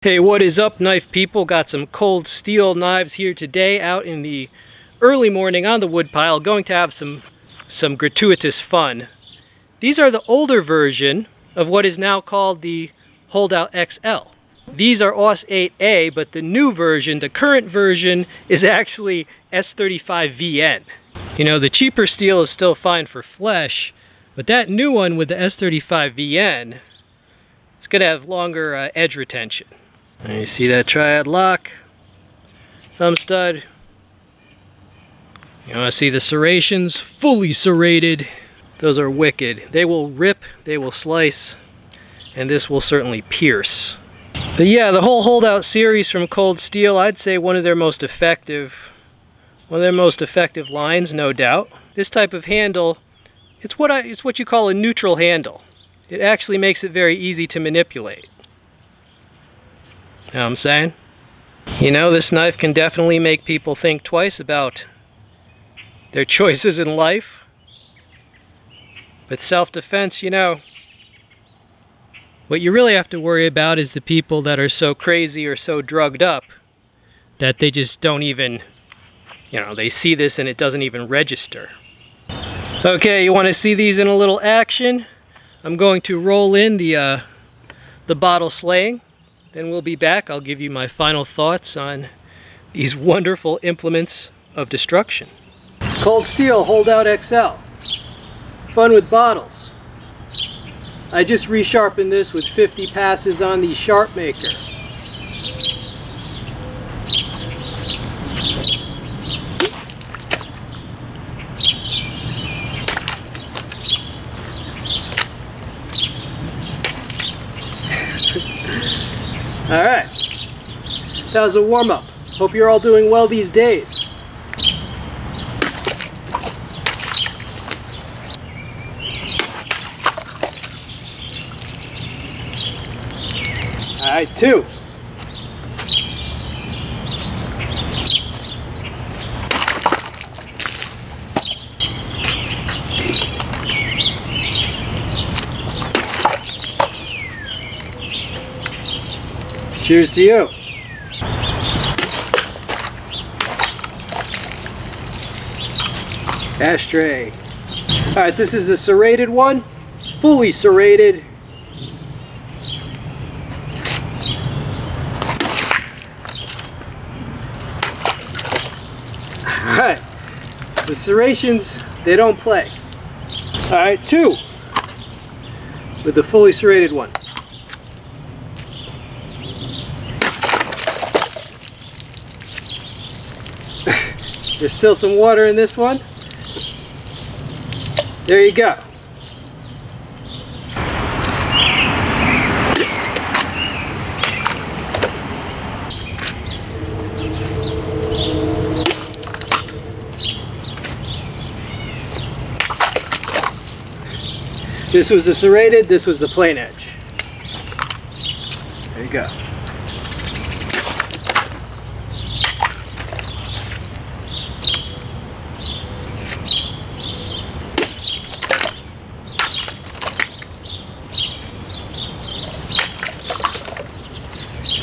Hey, what is up knife people? Got some cold steel knives here today out in the early morning on the woodpile, going to have some, some gratuitous fun. These are the older version of what is now called the Holdout XL. These are AUS 8A, but the new version, the current version, is actually S35VN. You know, the cheaper steel is still fine for flesh, but that new one with the S35VN, it's going to have longer uh, edge retention. You see that Tri-Ad lock, thumb stud. You want to see the serrations? Fully serrated. Those are wicked. They will rip, they will slice, and this will certainly pierce. But yeah, the whole holdout series from Cold Steel, I'd say one of their most effective, one of their most effective lines, no doubt. This type of handle, it's what I, it's what you call a neutral handle. It actually makes it very easy to manipulate. You know what I'm saying? You know, this knife can definitely make people think twice about their choices in life. But self-defense, you know, what you really have to worry about is the people that are so crazy or so drugged up that they just don't even, you know, they see this and it doesn't even register. Okay, you want to see these in a little action? I'm going to roll in the, uh, the bottle slaying. Then we'll be back. I'll give you my final thoughts on these wonderful implements of destruction. Cold Steel Holdout XL. Fun with bottles. I just resharpened this with 50 passes on the Sharpmaker. All right, that was a warm-up. Hope you're all doing well these days. All right, two. Cheers to you. Ashtray. All right, this is the serrated one, fully serrated. All right, the serrations, they don't play. All right, two with the fully serrated one. There's still some water in this one. There you go. This was the serrated, this was the plain edge. There you go.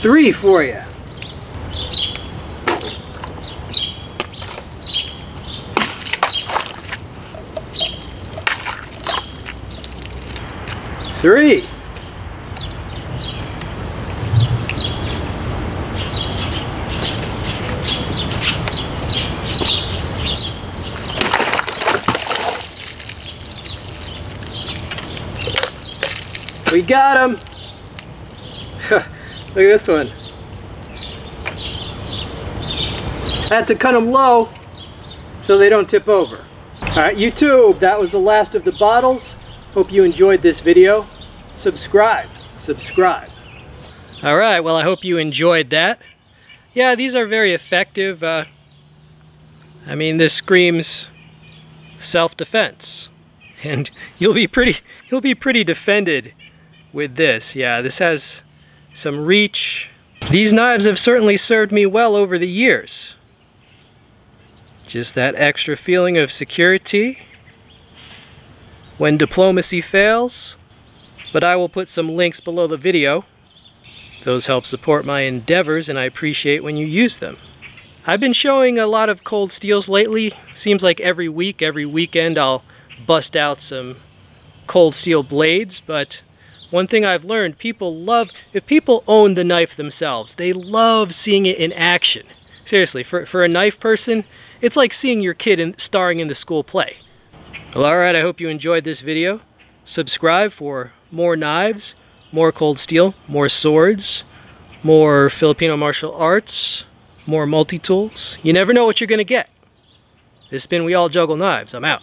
Three for you. Three. We got him. Look at this one. I had to cut them low so they don't tip over. Alright, YouTube, that was the last of the bottles. Hope you enjoyed this video. Subscribe. Subscribe. Alright, well I hope you enjoyed that. Yeah, these are very effective. Uh, I mean, this screams self-defense. And you'll be pretty you'll be pretty defended with this. Yeah, this has some reach. These knives have certainly served me well over the years. Just that extra feeling of security when diplomacy fails. But I will put some links below the video Those help support my endeavors and I appreciate when you use them. I've been showing a lot of cold steels lately. Seems like every week, every weekend I'll bust out some cold steel blades, but one thing I've learned, people love, if people own the knife themselves, they love seeing it in action. Seriously, for, for a knife person, it's like seeing your kid in, starring in the school play. Well, alright, I hope you enjoyed this video. Subscribe for more knives, more cold steel, more swords, more Filipino martial arts, more multi-tools. You never know what you're going to get. This has been We All Juggle Knives. I'm out.